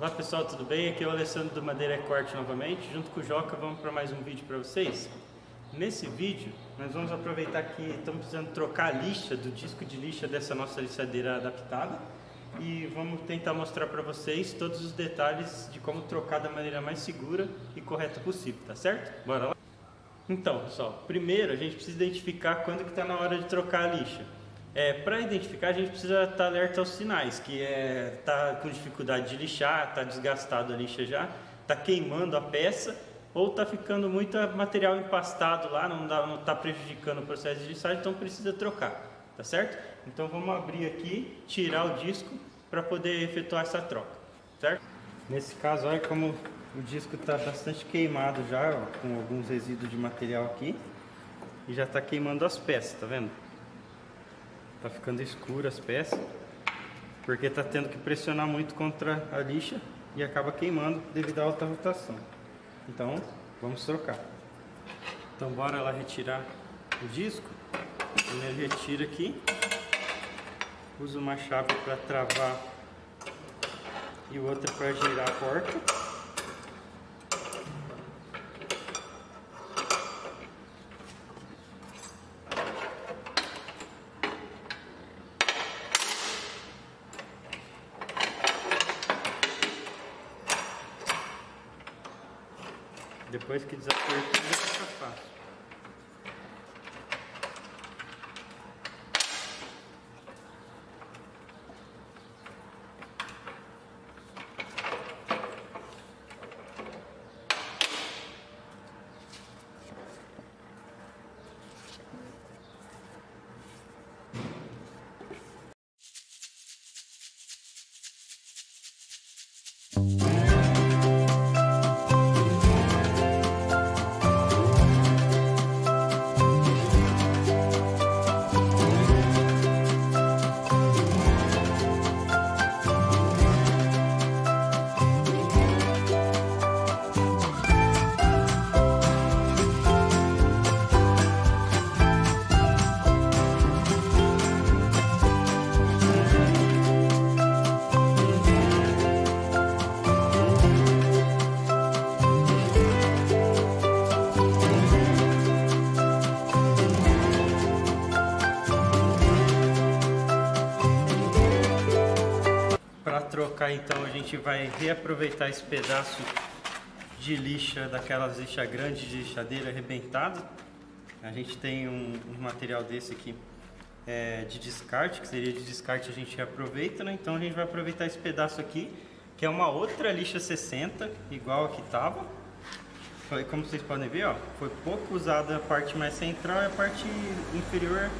Olá pessoal, tudo bem? Aqui é o Alessandro do Madeira Corte novamente, junto com o Joca vamos para mais um vídeo para vocês. Nesse vídeo nós vamos aproveitar que estamos precisando trocar a lixa do disco de lixa dessa nossa lixadeira adaptada e vamos tentar mostrar para vocês todos os detalhes de como trocar da maneira mais segura e correta possível, tá certo? Bora lá? Então pessoal, primeiro a gente precisa identificar quando que está na hora de trocar a lixa. É, para identificar, a gente precisa estar tá alerta aos sinais, que é tá com dificuldade de lixar, tá desgastado a lixa já, tá queimando a peça ou tá ficando muito material empastado lá, não dá, não tá prejudicando o processo de lixagem, então precisa trocar, tá certo? Então vamos abrir aqui, tirar o disco para poder efetuar essa troca, certo? Nesse caso, olha como o disco está bastante queimado já, ó, com alguns resíduos de material aqui e já está queimando as peças, tá vendo? Tá ficando escuro as peças, porque tá tendo que pressionar muito contra a lixa e acaba queimando devido à alta rotação. Então, vamos trocar. Então, bora lá retirar o disco. Ele retira aqui. Usa uma chave para travar e outra para girar a porta. Depois que desapertou, fica fácil. Trocar então a gente vai reaproveitar esse pedaço de lixa, daquelas lixa grandes de lixadeira arrebentada. A gente tem um, um material desse aqui é, de descarte, que seria de descarte a gente reaproveita, né? Então a gente vai aproveitar esse pedaço aqui, que é uma outra lixa 60, igual a que estava. Como vocês podem ver, ó, foi pouco usada a parte mais central e a parte inferior,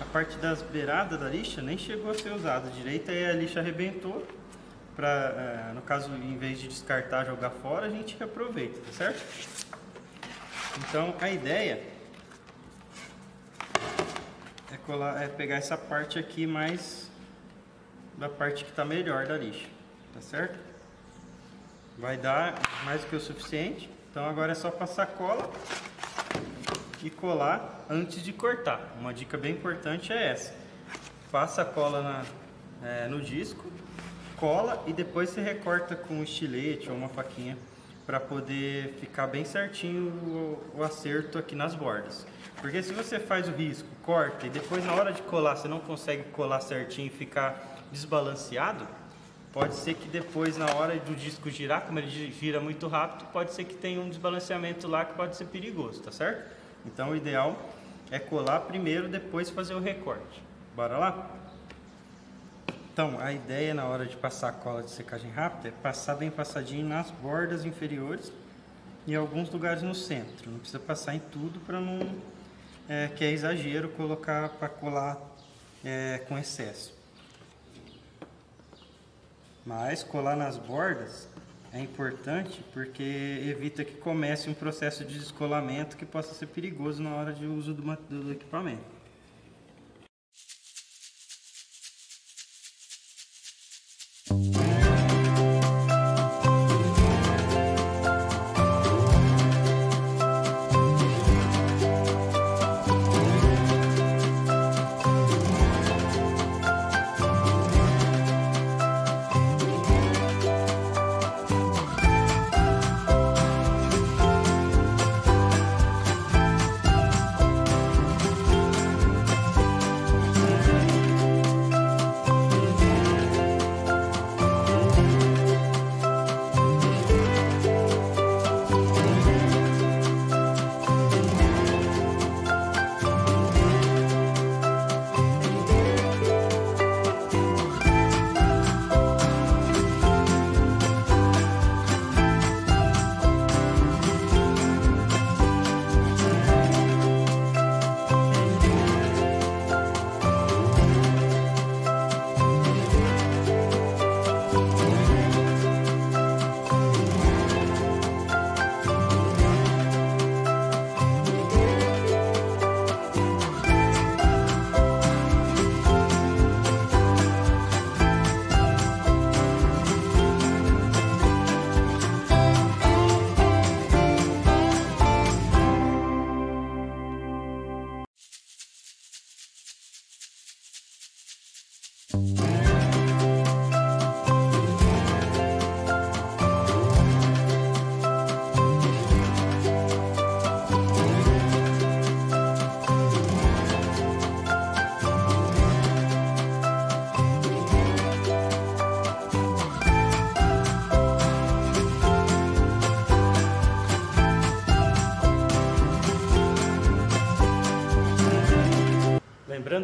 a parte das beiradas da lixa nem chegou a ser usada direito, aí a lixa arrebentou para, é, no caso, em vez de descartar, jogar fora, a gente reaproveita, tá certo? Então, a ideia é, colar, é pegar essa parte aqui mais da parte que está melhor da lixa, tá certo? Vai dar mais do que o suficiente. Então agora é só passar cola e colar antes de cortar. Uma dica bem importante é essa. Passa a cola na, é, no disco cola e depois você recorta com um estilete ou uma faquinha para poder ficar bem certinho o, o, acerto aqui nas bordas. Porque se você faz o risco, corta e depois na hora de colar você não consegue colar certinho e ficar desbalanceado, pode ser que depois na hora do disco girar, como ele gira muito rápido, pode ser que tenha um desbalanceamento lá que pode ser perigoso, tá certo? Então o ideal é colar primeiro, depois fazer o recorte. Bora lá? Então, a ideia na hora de passar a cola de secagem rápida é passar bem passadinho nas bordas inferiores e alguns lugares no centro. Não precisa passar em tudo para não... É, que é exagero colocar para colar é, com excesso. Mas colar nas bordas é importante porque evita que comece um processo de descolamento que possa ser perigoso na hora de uso do, do equipamento.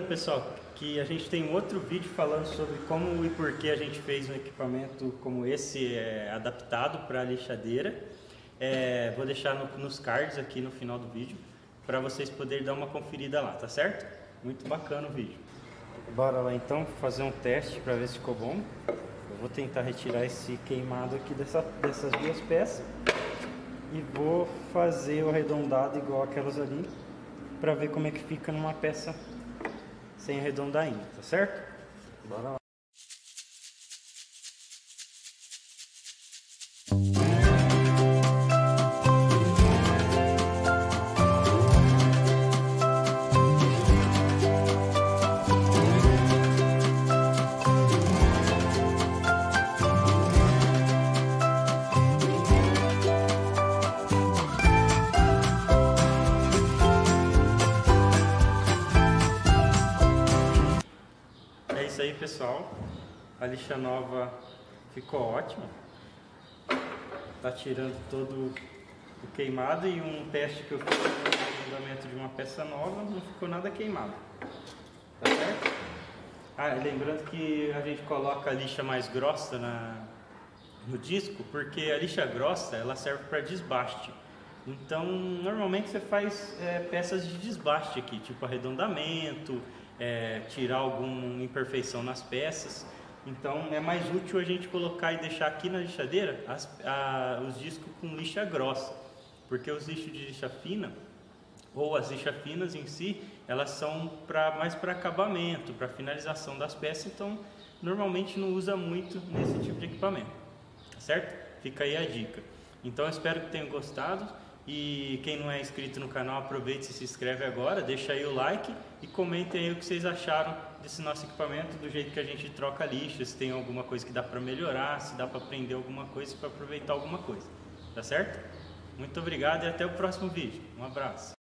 Pessoal, que a gente tem outro vídeo falando sobre como e por que a gente fez um equipamento como esse é, adaptado para lixadeira. É, vou deixar no, nos cards aqui no final do vídeo para vocês poderem dar uma conferida lá, tá certo? Muito bacana o vídeo. Bora lá então fazer um teste para ver se ficou bom. Eu vou tentar retirar esse queimado aqui dessa, dessas duas peças e vou fazer o arredondado igual aquelas ali para ver como é que fica numa peça sem arredondar ainda, tá certo? Bora lá. Pessoal. A lixa nova ficou ótima. Tá tirando todo o queimado e um teste que eu fiz no fundamento de uma peça nova não ficou nada queimado. Tá certo? Ah, lembrando que a gente coloca a lixa mais grossa na, no disco, porque a lixa grossa ela serve para desbaste. Então, normalmente você faz é, peças de desbaste aqui, tipo arredondamento, é, tirar alguma imperfeição nas peças. Então é mais útil a gente colocar e deixar aqui na lixadeira as, a, os discos com lixa grossa, porque os lixos de lixa fina ou as lixas finas em si, elas são pra, mais para acabamento, para finalização das peças, então normalmente não usa muito nesse tipo de equipamento, certo? Fica aí a dica. Então espero que tenham gostado. E quem não é inscrito no canal, aproveite e se inscreve agora, deixa aí o like e comentem aí o que vocês acharam desse nosso equipamento, do jeito que a gente troca lixo, se tem alguma coisa que dá para melhorar, se dá para aprender alguma coisa, para aproveitar alguma coisa. Tá certo? Muito obrigado e até o próximo vídeo. Um abraço.